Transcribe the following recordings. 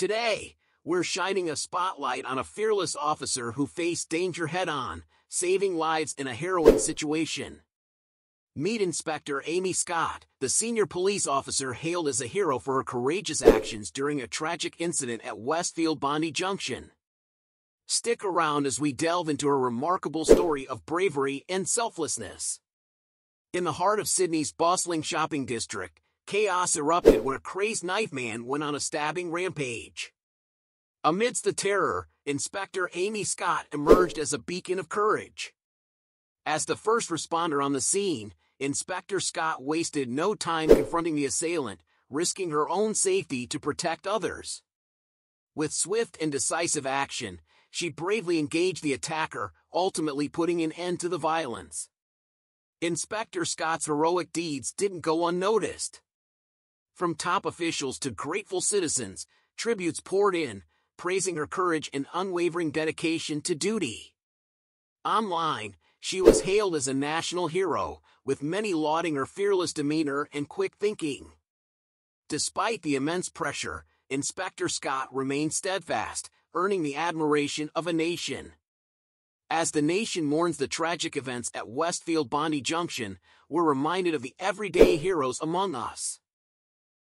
Today, we're shining a spotlight on a fearless officer who faced danger head-on, saving lives in a harrowing situation. Meet Inspector Amy Scott, the senior police officer hailed as a hero for her courageous actions during a tragic incident at Westfield Bondi Junction. Stick around as we delve into a remarkable story of bravery and selflessness. In the heart of Sydney's bustling shopping district, chaos erupted when a crazed knife man went on a stabbing rampage. Amidst the terror, Inspector Amy Scott emerged as a beacon of courage. As the first responder on the scene, Inspector Scott wasted no time confronting the assailant, risking her own safety to protect others. With swift and decisive action, she bravely engaged the attacker, ultimately putting an end to the violence. Inspector Scott's heroic deeds didn't go unnoticed. From top officials to grateful citizens, tributes poured in, praising her courage and unwavering dedication to duty. Online, she was hailed as a national hero, with many lauding her fearless demeanor and quick thinking. Despite the immense pressure, Inspector Scott remained steadfast, earning the admiration of a nation. As the nation mourns the tragic events at Westfield Bondi Junction, we're reminded of the everyday heroes among us.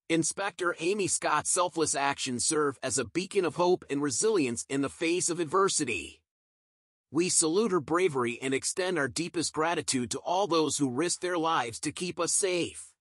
Inspector Amy Scott's selfless actions serve as a beacon of hope and resilience in the face of adversity. We salute her bravery and extend our deepest gratitude to all those who risk their lives to keep us safe.